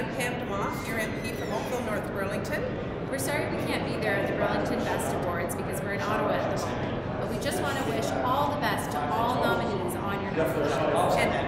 I'm Pam Damoff, your MP from Oakville, North Burlington. We're sorry we can't be there at the Burlington Best Awards because we're in Ottawa at the moment. But we just want to wish all the best to all nominees on your nomination.